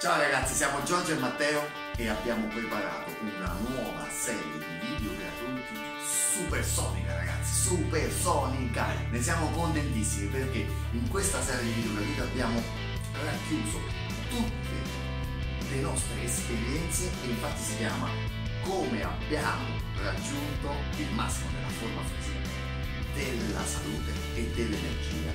Ciao ragazzi, siamo Giorgio e Matteo e abbiamo preparato una nuova serie di video gratuiti supersonica ragazzi, supersonica! Ne siamo contentissimi perché in questa serie di video gratuiti abbiamo racchiuso tutte le nostre esperienze e infatti si chiama come abbiamo raggiunto il massimo della forma fisica, della salute e dell'energia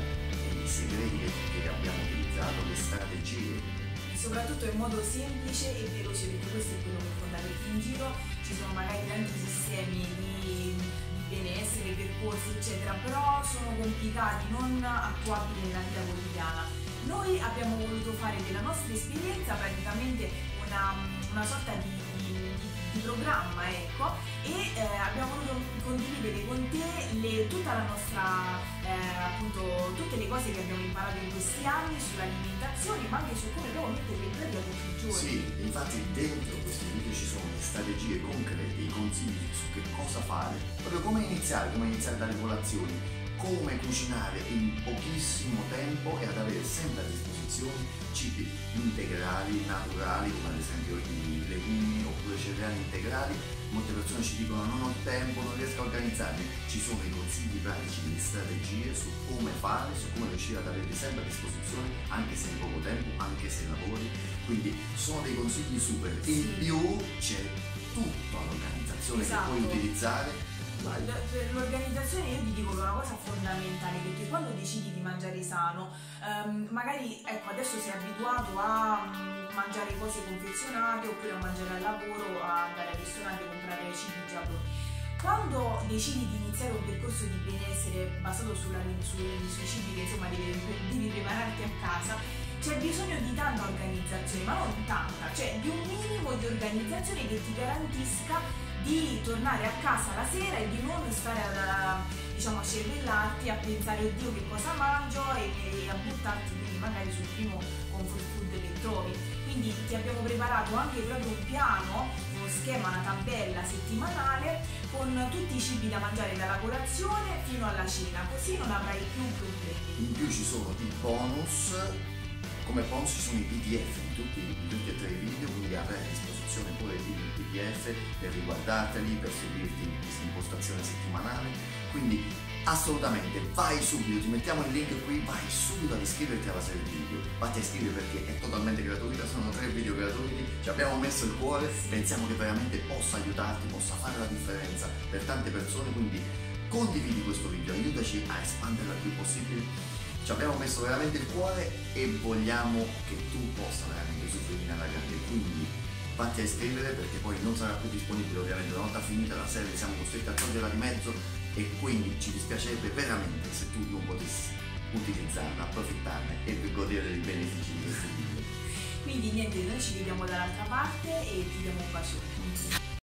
e i segreti che abbiamo utilizzato, le strategie soprattutto in modo semplice e veloce perché questo è quello che fondamentalmente in giro. Ci sono magari tanti sistemi di, benessere, percorsi eccetera però sono complicati, non attuabili nella vita quotidiana. Noi abbiamo voluto fare della nostra esperienza praticamente una, una sorta di, di, di, programma ecco e eh, abbiamo voluto condividere con te le, tutta la nostra eh, appunto tutte le cose che abbiamo imparato in questi anni sull'alimentazione ma anche su come devo metterle in pratica tutti i giorni. Sì infatti dentro questi video ci sono le strategie concrete i consigli su che cosa fare proprio come iniziare come iniziare dalle colazioni come cucinare in pochissimo tempo e ad avere sempre a disposizione cibi integrali, naturali, come ad esempio i legumi oppure cereali integrali. Molte persone ci dicono non ho tempo, non riesco a organizzarmi. Ci sono i consigli pratici, le strategie su come fare, su come riuscire ad averli sempre a disposizione, anche se in poco tempo, anche se lavori. Quindi sono dei consigli super. In più c'è tutta l'organizzazione esatto. che puoi esatto. utilizzare per l'organizzazione io ti dico che è una cosa fondamentale perché quando decidi di mangiare sano, um, magari ecco adesso sei abituato a um, mangiare cose confezionate oppure a mangiare al lavoro, a andare al ristorante e comprare cibi già pronti. Quando decidi di iniziare un percorso di benessere basato sulla, sui, sui cibi che insomma devi, devi prepararti a casa, c'è bisogno di tanta organizzazione, ma non tanta, cioè di un minimo di organizzazione che ti garantisca di tornare a casa la sera e di non stare a, diciamo, a cervellarti, a pensare oddio che cosa mangio e, e a buttarti quindi magari sul primo comfort food che trovi. Quindi ti abbiamo preparato anche proprio un piano, uno schema, una tabella settimanale con tutti i cibi da mangiare dalla colazione fino alla cena, così non avrai più problemi. In più ci sono i bonus come bonus ci sono i pdf di tutti, di tutti e tre i video quindi avrai a disposizione pure il pdf per riguardarteli per seguirti questa impostazione settimanale. Quindi assolutamente vai subito ti mettiamo il link qui vai subito ad iscriverti alla serie di video. Vatti a iscriverti perché è totalmente gratuita sono tre video gratuiti ci abbiamo messo il cuore pensiamo che veramente possa aiutarti possa fare la differenza per tante persone quindi condividi questo video aiutaci a espanderla il più possibile ci abbiamo messo veramente il cuore e vogliamo che tu possa veramente soffrire alla grande. Quindi vatti a iscrivere perché poi non sarà più disponibile ovviamente una volta finita la serie siamo costretti a toglierla di mezzo e quindi ci dispiacerebbe veramente se tu non potessi utilizzarla, approfittarne e godere dei benefici di questo video. Quindi niente noi ci vediamo dall'altra parte e ti diamo un bacione